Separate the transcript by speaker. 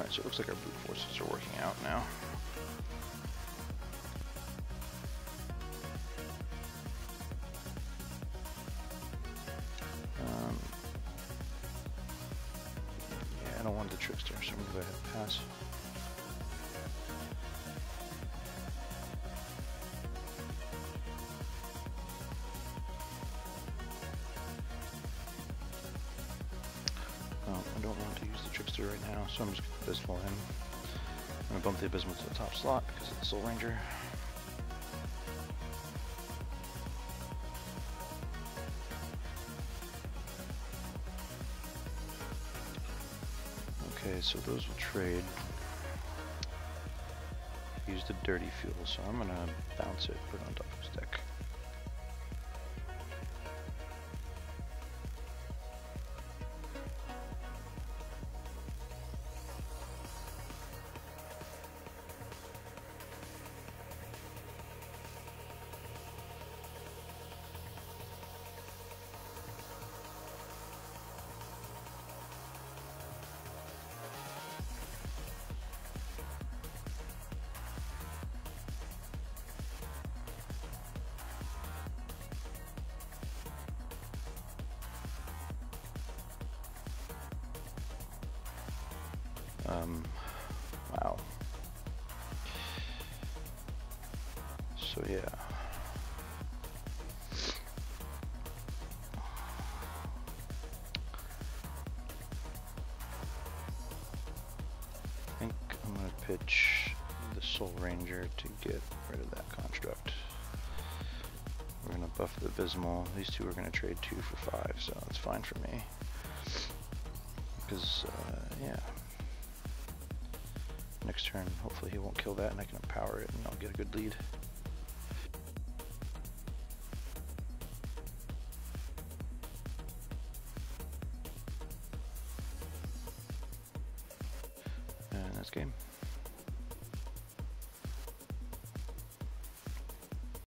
Speaker 1: Alright, so it looks like our brute forces are working out now. Um, yeah, I don't want the trickster, so I'm gonna go ahead and pass. Right now, so I'm just gonna put Abysmal in. I'm gonna bump the Abysmal to the top slot because it's Soul Ranger. Okay, so those will trade. Use the dirty fuel, so I'm gonna bounce it, put it on top of his deck. Um, wow. So yeah. I think I'm gonna pitch the Soul Ranger to get rid of that construct. We're gonna buff the Abysmal. These two are gonna trade two for five, so it's fine for me. Because, uh, yeah. Next turn, hopefully he won't kill that and I can empower it and I'll get a good lead. And that's game.